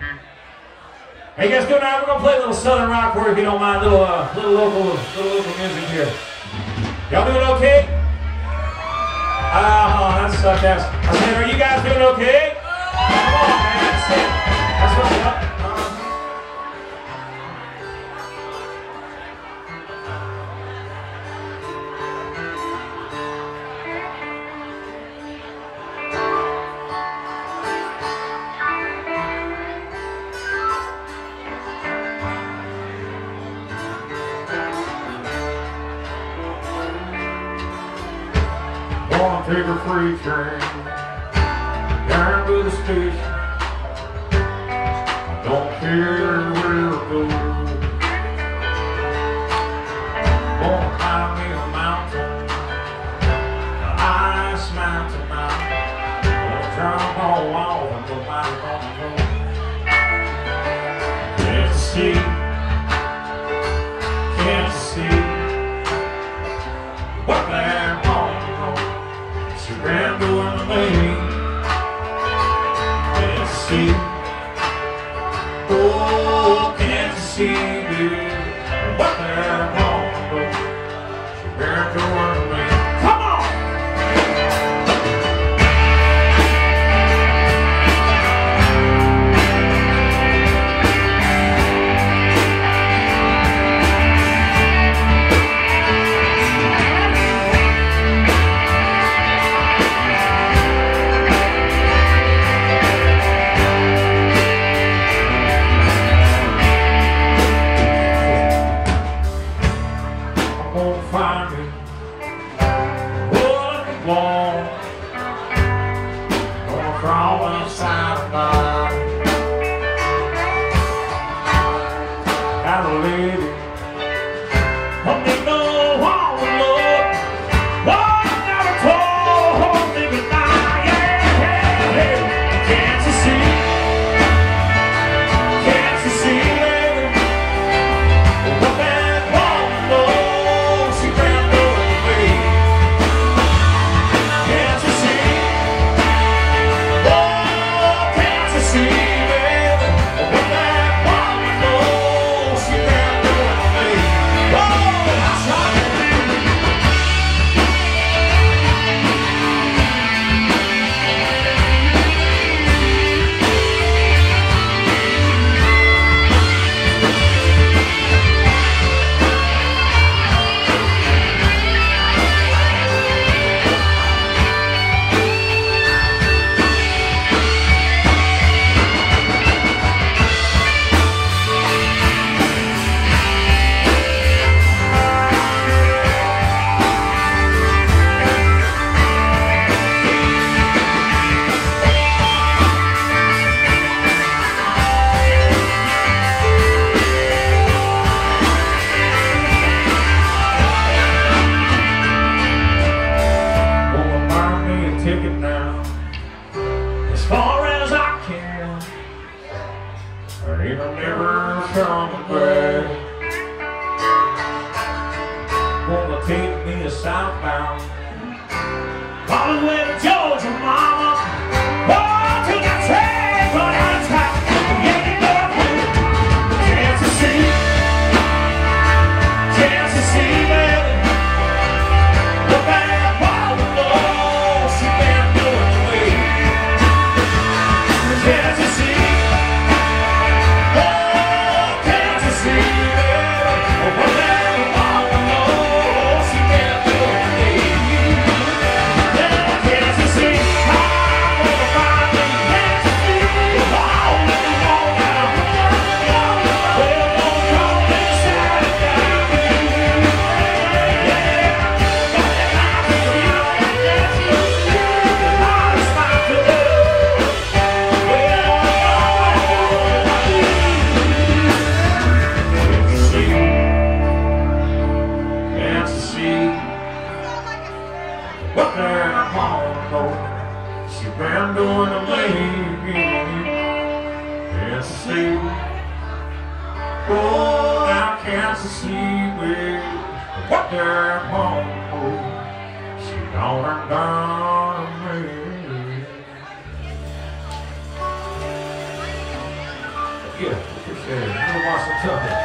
Hey, guys, good night. We're gonna play a little southern rock for you if you don't mind. Little, uh, little local, little local music here. Y'all doing okay? Ah, Oh, that's ass. I said, are you guys doing okay? Take a free train down to the station. I Don't care where it goes. Gonna climb a mountain, the highest mountain. Gonna go? What Even never coming back. She been doing the lady, yes, see. Oh, now can't you see me? What they're home She gonna done me. you. Appreciate it. Little Marshall.